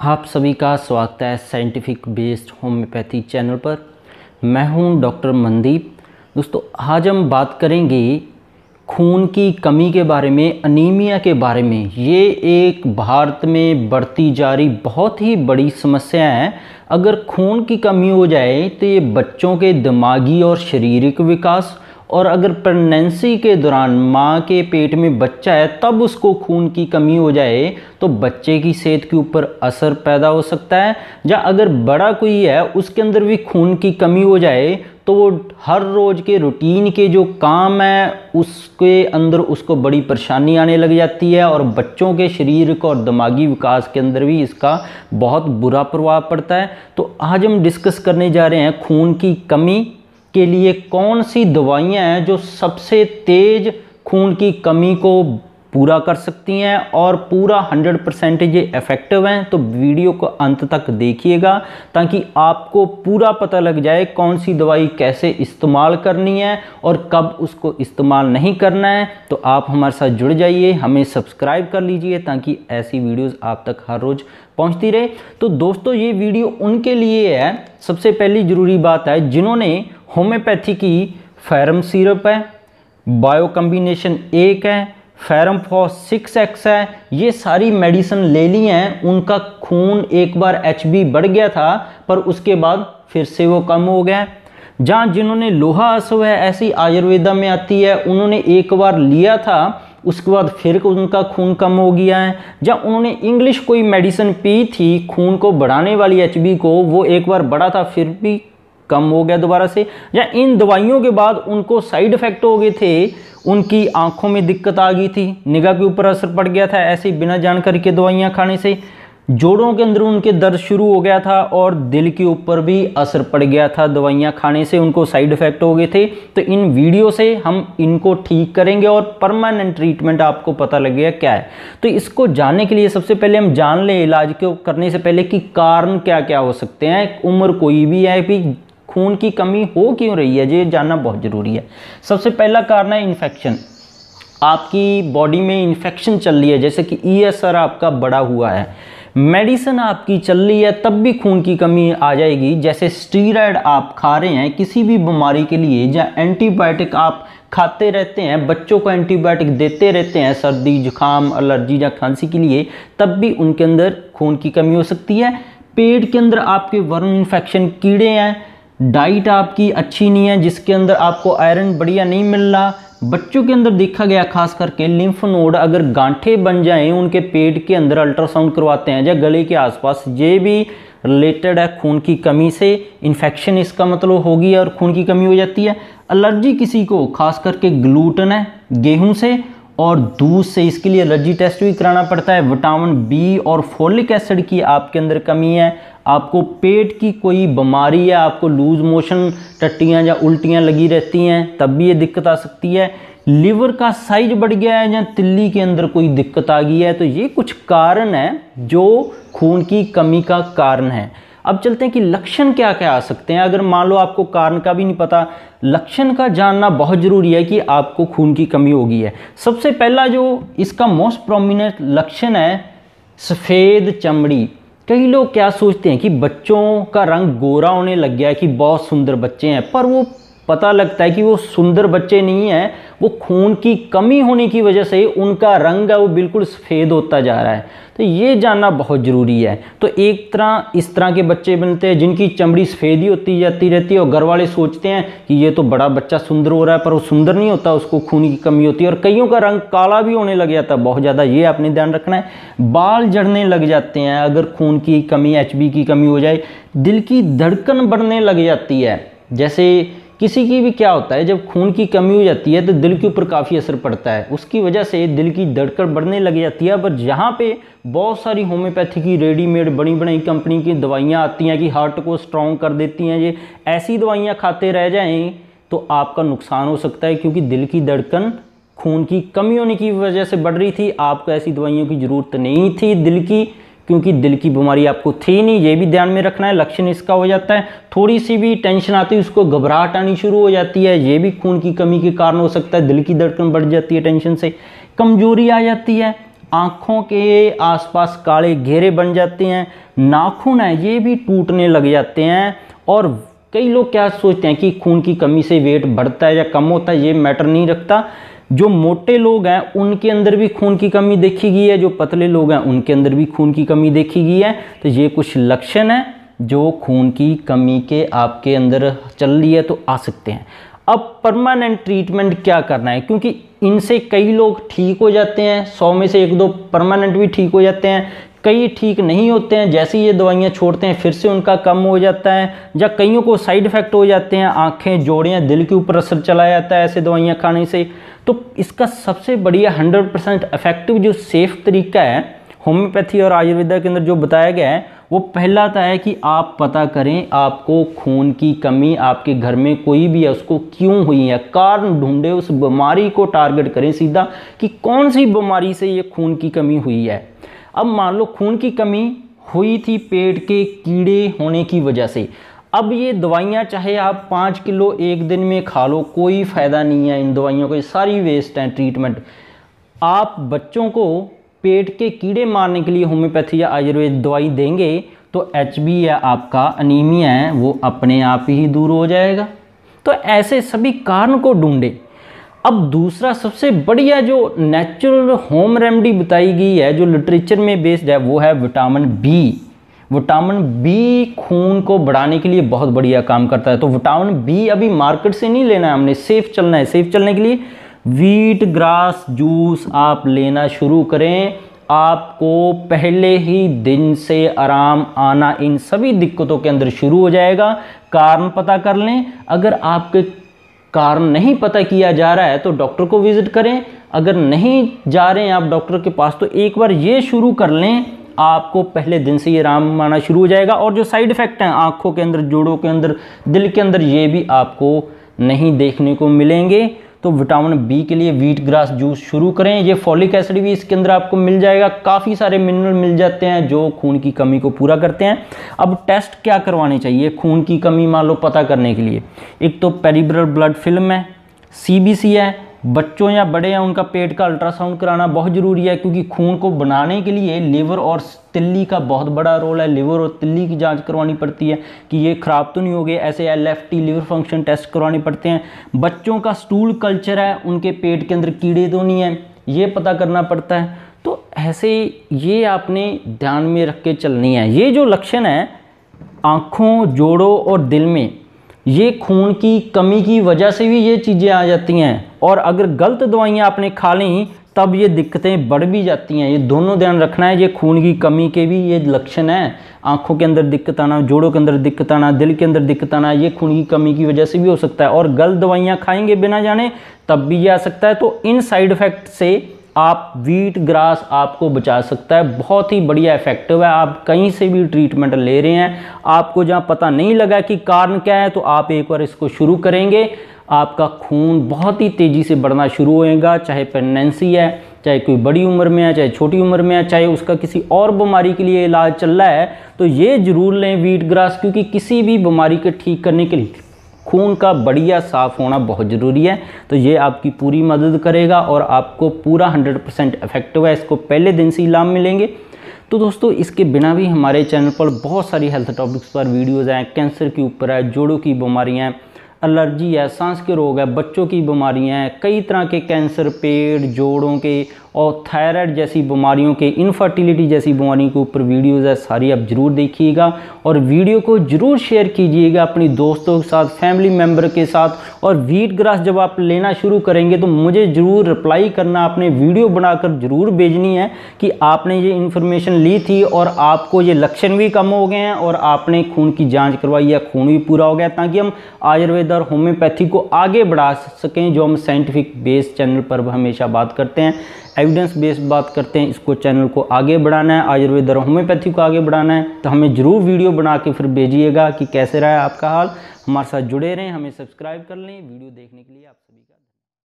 आप सभी का स्वागत है साइंटिफिक बेस्ड होम्योपैथी चैनल पर। मैं हूँ डॉक्टर मनदीप। दोस्तों, आज हम बात करेंगे खून की कमी के बारे में अनीमिया के बारे में। ये एक भारत में बढ़ती जा रही बहुत ही बड़ी समस्या है। अगर खून की कमी हो जाए तो ये बच्चों के दिमागी और शारीरिक विकास और अगर प्रेगनेंसी के दौरान माँ के पेट में बच्चा है, तब उसको खून की कमी हो जाए तो बच्चे की सेहत के ऊपर असर पैदा हो सकता है। या अगर बड़ा कोई है, उसके अंदर भी खून की कमी हो जाए तो वो हर रोज़ के रूटीन के जो काम है, उसके अंदर उसको बड़ी परेशानी आने लग जाती है और बच्चों के शरीर को और दिमागी विकास के अंदर भी इसका बहुत बुरा प्रभाव पड़ता है। तो आज हम डिस्कस करने जा रहे हैं खून की कमी के लिए कौन सी दवाइयाँ हैं जो सबसे तेज़ खून की कमी को पूरा कर सकती हैं और पूरा 100 परसेंटेज ये इफ़ेक्टिव हैं? तो वीडियो को अंत तक देखिएगा ताकि आपको पूरा पता लग जाए कौन सी दवाई कैसे इस्तेमाल करनी है और कब उसको इस्तेमाल नहीं करना है। तो आप हमारे साथ जुड़ जाइए, हमें सब्सक्राइब कर लीजिए ताकि ऐसी वीडियोस आप तक हर रोज़ पहुँचती रहे। तो दोस्तों, ये वीडियो उनके लिए है। सबसे पहली ज़रूरी बात है जिन्होंने होम्योपैथी की फैरम सिरप है बायो कम्बिनेशन एक है फैरम फॉर सिक्स एक्स है, ये सारी मेडिसिन ले ली हैं, उनका खून एक बार एचबी बढ़ गया था, पर उसके बाद फिर से वो कम हो गया जहाँ जिन्होंने लोहा असव है, ऐसी आयुर्वेदा में आती है, उन्होंने एक बार लिया था, उसके बाद फिर उनका खून कम हो गया है। जब उन्होंने इंग्लिश कोई मेडिसिन पी थी, खून को बढ़ाने वाली एचबी को, वो एक बार बढ़ा था, फिर भी कम हो गया दोबारा से, या इन दवाइयों के बाद उनको साइड इफ़ेक्ट हो गए थे, उनकी आँखों में दिक्कत आ गई थी, निगाह के ऊपर असर पड़ गया था ऐसे बिना जानकारी के दवाइयाँ खाने से। जोड़ों के अंदर उनके दर्द शुरू हो गया था और दिल के ऊपर भी असर पड़ गया था दवाइयाँ खाने से, उनको साइड इफ़ेक्ट हो गए थे। तो इन वीडियो से हम इनको ठीक करेंगे और परमानेंट ट्रीटमेंट आपको पता लग गया क्या है। तो इसको जानने के लिए सबसे पहले हम जान लें इलाज को करने से पहले कि कारण क्या क्या हो सकते हैं, उम्र कोई भी है भी खून की कमी हो क्यों रही है? ये जानना बहुत ज़रूरी है। सबसे पहला कारण है इन्फेक्शन आपकी बॉडी में इन्फेक्शन चल रही है, जैसे कि ई e आपका बड़ा हुआ है। मेडिसिन आपकी चल रही है, तब भी खून की कमी आ जाएगी। जैसे स्टीराइड आप खा रहे हैं, किसी भी बीमारी के लिए, या एंटीबायोटिक आप खाते रहते हैं, बच्चों को एंटीबायोटिक देते रहते हैं, सर्दी, जुकाम एलर्जी या खांसी के लिए, तब भी उनके अंदर खून की कमी हो सकती है। पेट के अंदर आपके वर्म इन्फेक्शन कीड़े हैं डाइट आपकी अच्छी नहीं है, जिसके अंदर आपको आयरन बढ़िया नहीं मिल रहा। बच्चों के अंदर देखा गया, खास करके लिम्फ नोड अगर गांठे बन जाएँ, उनके पेट के अंदर अल्ट्रासाउंड करवाते हैं, या गले के आसपास ये भी रिलेटेड है खून की कमी से इन्फेक्शन इसका मतलब होगी और खून की कमी हो जाती है। एलर्जी किसी को, खास करके ग्लूटन है, गेहूँ से और दूध से इसके लिए एलर्जी टेस्ट भी कराना पड़ता है। विटामिन बी और फोलिक एसिड की आपके अंदर कमी है। आपको पेट की कोई बीमारी है आपको लूज मोशन टट्टियाँ या उल्टियाँ लगी रहती हैं, तब भी ये दिक्कत आ सकती है। लिवर का साइज़ बढ़ गया है या तिल्ली के अंदर कोई दिक्कत आ गई है तो ये कुछ कारण है जो खून की कमी का कारण है। अब चलते हैं कि लक्षण क्या क्या आ सकते हैं। अगर मान लो आपको कारण का भी नहीं पता, लक्षण का जानना बहुत ज़रूरी है कि आपको खून की कमी होगी है। सबसे पहला जो इसका मोस्ट प्रोमिनेंट लक्षण है, सफ़ेद चमड़ी। कई लोग क्या सोचते हैं कि बच्चों का रंग गोरा होने लग गया है, कि बहुत सुंदर बच्चे हैं, पर वो पता लगता है कि वो सुंदर बच्चे नहीं हैं, वो खून की कमी होने की वजह से उनका रंग है, वो बिल्कुल सफ़ेद होता जा रहा है। तो ये जानना बहुत ज़रूरी है। तो एक तरह इस तरह के बच्चे बनते हैं जिनकी चमड़ी सफ़ेद ही होती जाती रहती है और घर वाले सोचते हैं कि ये तो बड़ा बच्चा सुंदर हो रहा है, पर वो सुंदर नहीं होता, उसको खून की कमी होती है। और कईयों का रंग काला भी होने लग जाता है। बहुत ज़्यादा ये आपने ध्यान रखना है। बाल जड़ने लग जाते हैं अगर खून की कमी, एचबी की कमी हो जाए, दिल की धड़कन बढ़ने लग जाती है। जैसे किसी की भी क्या होता है, जब खून की कमी हो जाती है तो दिल के ऊपर काफ़ी असर पड़ता है। उसकी वजह से दिल की धड़कन बढ़ने लग जाती है। पर जहाँ पे बहुत सारी होम्योपैथी की, रेडीमेड बड़ी बड़ी कंपनी की दवाइयाँ आती हैं कि हार्ट को स्ट्रॉन्ग कर देती हैं, ये ऐसी दवाइयाँ खाते रह जाएँ तो आपका नुकसान हो सकता है क्योंकि दिल की धड़कन खून की कमी होने की वजह से बढ़ रही थी। आपको ऐसी दवाइयों की ज़रूरत नहीं थी। दिल की क्योंकि दिल की बीमारी आपको थी नहीं, ये भी ध्यान में रखना है, लक्षण इसका हो जाता है। थोड़ी सी भी टेंशन आती है, उसको घबराहट आनी शुरू हो जाती है, ये भी खून की कमी के कारण हो सकता है, दिल की धड़कन बढ़ जाती है टेंशन से। कमज़ोरी आ जाती है, आँखों के आसपास काले घेरे बन जाते हैं, नाखून है, ये भी टूटने लग जाते हैं और कई लोग क्या सोचते हैं कि खून की कमी से वेट बढ़ता है या कम होता है, ये मैटर नहीं रखता। जो मोटे लोग हैं, उनके अंदर भी खून की कमी देखी गई है, जो पतले लोग हैं, उनके अंदर भी खून की कमी देखी गई है। तो ये कुछ लक्षण हैं जो खून की कमी के आपके अंदर चल रही है तो आ सकते हैं। अब परमानेंट ट्रीटमेंट क्या करना है? क्योंकि इनसे कई लोग ठीक हो जाते हैं, सौ में से एक दो परमानेंट भी ठीक हो जाते हैं कई ठीक नहीं होते हैं, जैसे ही ये दवाइयाँ छोड़ते हैं, फिर से उनका कम हो जाता है, या कईयों को साइड इफ़ेक्ट हो जाते हैं, आँखें, जोड़ियाँ, दिल के ऊपर असर चला जाता है ऐसे दवाइयाँ खाने से। तो इसका सबसे बढ़िया हंड्रेड परसेंट इफ़ेक्टिव जो सेफ़ तरीका है, होम्योपैथी और आयुर्वेदा के अंदर जो बताया गया है, वो पहला था है कि आप पता करें आपको खून की कमी, आपके घर में कोई भी है, उसको क्यों हुई है, कारण ढूंढे, उस बीमारी को टारगेट करें सीधा कि कौन सी बीमारी से ये खून की कमी हुई है। अब मान लो खून की कमी हुई थी पेट के कीड़े होने की वजह से। अब ये दवाइयाँ चाहे आप पाँच किलो एक दिन में खा लो, कोई फ़ायदा नहीं है इन दवाइयों को, सारी वेस्ट हैं ट्रीटमेंट आप बच्चों को पेट के कीड़े मारने के लिए होम्योपैथी या आयुर्वेद दवाई देंगे तो एच बी या आपका अनीमिया है, वो अपने आप ही दूर हो जाएगा। तो ऐसे सभी कारण को ढूंढे। अब दूसरा सबसे बढ़िया जो नेचुरल होम रेमेडी बताई गई है, जो लिटरेचर में बेस्ड है, वो है विटामिन बी विटामिन बी खून को बढ़ाने के लिए बहुत बढ़िया काम करता है। तो विटामिन बी अभी मार्केट से नहीं लेना है हमने सेफ़ चलना है। सेफ़ चलने के लिए वीट ग्रास जूस आप लेना शुरू करें। आपको पहले ही दिन से आराम आना इन सभी दिक्कतों के अंदर शुरू हो जाएगा। कारण पता कर लें, अगर आपके कारण नहीं पता किया जा रहा है तो डॉक्टर को विज़िट करें। अगर नहीं जा रहे हैं आप डॉक्टर के पास तो एक बार ये शुरू कर लें। आपको पहले दिन से ये आराम आना शुरू हो जाएगा, और जो साइड इफ़ेक्ट हैं, आँखों के अंदर, जोड़ों के अंदर, दिल के अंदर, ये भी आपको नहीं देखने को मिलेंगे। तो विटामिन बी के लिए वीट ग्रास जूस शुरू करें। ये फॉलिक एसिड भी इसके अंदर आपको मिल जाएगा। काफ़ी सारे मिनरल मिल जाते हैं जो खून की कमी को पूरा करते हैं। अब टेस्ट क्या करवाने चाहिए खून की कमी, मान लो, पता करने के लिए? एक तो पेरीब्रल ब्लड फ़िल्म है सीबीसी है बच्चों या बड़े हैं, उनका पेट का अल्ट्रासाउंड कराना बहुत ज़रूरी है, क्योंकि खून को बनाने के लिए लीवर और तिल्ली का बहुत बड़ा रोल है। लीवर और तिल्ली की जाँच करवानी पड़ती है कि ये ख़राब तो नहीं हो गए, ऐसे L F T liver function test करवाने पड़ते हैं। बच्चों का स्टूल कल्चर है, उनके पेट के अंदर कीड़े तो नहीं हैं, ये पता करना पड़ता है। तो ऐसे ये आपने ध्यान में रख के चलनी है। ये जो लक्षण है, आँखों, जोड़ों और दिल में, ये खून की कमी की वजह से भी ये चीज़ें आ जाती हैं। और अगर गलत दवाइयाँ आपने खा ली, तब ये दिक्कतें बढ़ भी जाती हैं। ये दोनों ध्यान रखना है, ये खून की कमी के भी ये लक्षण हैं। आँखों के अंदर दिक्कत आना, जोड़ों के अंदर दिक्कत आना, दिल के अंदर दिक्कत आना, ये खून की कमी की वजह से भी हो सकता है। और गलत दवाइयाँ खाएँगे बिना जाने, तब भी ये आ सकता है। तो इन साइड इफ़ेक्ट से आप वीट ग्रास आपको बचा सकता है। बहुत ही बढ़िया इफ़ेक्टिव है। आप कहीं से भी ट्रीटमेंट ले रहे हैं, आपको जहाँ पता नहीं लगा कि कारण क्या है तो आप एक बार इसको शुरू करेंगे। आपका खून बहुत ही तेज़ी से बढ़ना शुरू होएगा, चाहे प्रेगनेंसी है, चाहे कोई बड़ी उम्र में है, चाहे छोटी उम्र में है, चाहे उसका किसी और बीमारी के लिए इलाज चल रहा है तो ये ज़रूर लें वीट ग्रास क्योंकि किसी भी बीमारी के ठीक करने के लिए खून का बढ़िया साफ़ होना बहुत ज़रूरी है। तो ये आपकी पूरी मदद करेगा और आपको पूरा 100 परसेंट इफ़ेक्टिव है। इसको पहले दिन से ही लाभ मिलेंगे। तो दोस्तों, इसके बिना भी हमारे चैनल पर बहुत सारी हेल्थ टॉपिक्स पर वीडियोज़ हैं कैंसर के ऊपर है, जोड़ों की बीमारियाँ एलर्जी है, सांस के रोग है, बच्चों की बीमारियाँ हैं, कई तरह के कैंसर पेट जोड़ों के और थायराइड जैसी बीमारियों के इनफर्टिलिटी जैसी बीमारियों के ऊपर वीडियोज़ है, सारी आप ज़रूर देखिएगा। और वीडियो को ज़रूर शेयर कीजिएगा अपनी दोस्तों के साथ फैमिली मेंबर के साथ। और वीट ग्रास जब आप लेना शुरू करेंगे तो मुझे ज़रूर रिप्लाई करना, आपने वीडियो बनाकर ज़रूर भेजनी है कि आपने ये इन्फॉर्मेशन ली थी और आपको ये लक्षण भी कम हो गए हैं और आपने खून की जाँच करवाई है खून भी पूरा हो गया, ताकि हम आयुर्वेद और होम्योपैथी को आगे बढ़ा सकें, जो हम साइंटिफिक बेस चैनल पर हमेशा बात करते हैं। एविडेंस बेस्ड बात करते हैं, इसको चैनल को आगे बढ़ाना है, आयुर्वेद और होम्योपैथी को आगे बढ़ाना है तो हमें ज़रूर वीडियो बना के फिर भेजिएगा कि कैसे रहा है आपका हाल। हमारे साथ जुड़े रहें, हमें सब्सक्राइब कर लें वीडियो देखने के लिए आप सभी का